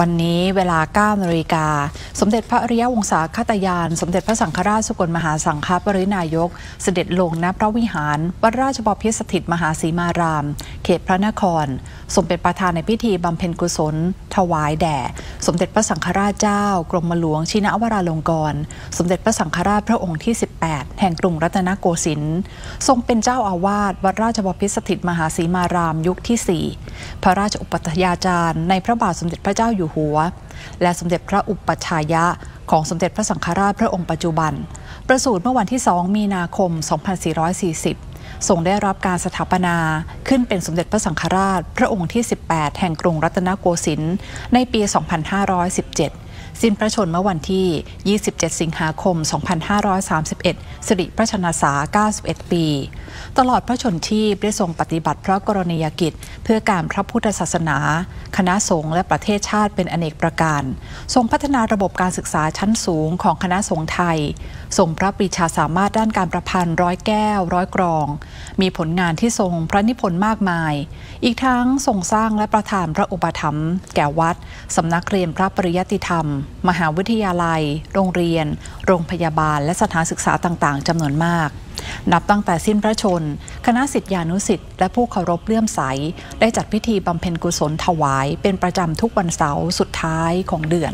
วันนี้เวลา9นาฬิกา สมเด็จพระอริยวงศาคตยาน สมเด็จพระสังฆราชสกลมหาสังฆปรินายก เสด็จลงณพระวิหาร วัดราชบพิตรสถิตมหาสีมาราม เขตพระนคร สมเด็จประธานในพิธีบำเพ็ญกุศล ถวายแด่ สมเด็จพระสังฆราชเจ้า กรมหลวงชินวราลงกรณ์สมเด็จพระสังฆราชพระองค์ที่ 18 แห่งกรุงรัตนโกสินทร์ทรงเป็นเจ้าอาวาสวัดราชบพิตรสถิตมหาสีมารามยุคที่ 4 พระราชอุปัฏยาจารย์ ในพระบาทสมเด็จพระเจ้าอยู่หัว และสมเด็จพระอุปัชฌายะ ของสมเด็จพระสังฆราชพระองค์ปัจจุบัน ประสูติเมื่อวันที่ 2 มีนาคม 2440 ทรงได้รับการสถาปนาขึ้นเป็นสมเด็จพระสังฆราช พระองค์ที่ 18 แห่งกรุงรัตนโกสินทร์ในปี 2517 สิ้นพระชนเมื่อวันที่ 27 สิงหาคม 2531 สิริพระชนษา 91 ปี ตลอดพระชนชีพได้ทรงปฏิบัติพระกรณียกิจ เพื่อการพระพุทธศาสนา คณะสงฆ์และประเทศชาติเป็นอเนกประการ ทรงพัฒนาระบบการศึกษาชั้นสูงของคณะสงฆ์ไทย ทรงพระปรีชาสามารถด้านการประพันธ์ร้อยแก้ว ร้อยกรอง มีผลงานที่ทรงพระนิพนธ์มากมาย อีกทั้งทรงสร้างและประทานพระอุปถัมภ์แก่วัดสำนักเรียนพระปริยติธรรม มหาวิทยาลัย โรงเรียน โรงพยาบาล และสถานศึกษาต่าง ๆจำนวนมาก นับตั้งแต่สิ้นพระชน คณะสิทธิานุสิทธิ์และผู้เคารพเลื่อมใส ได้จัดพิธีบำเพ็ญกุศลถวาย เป็นประจำทุกวันเสาร์สุดท้ายของเดือน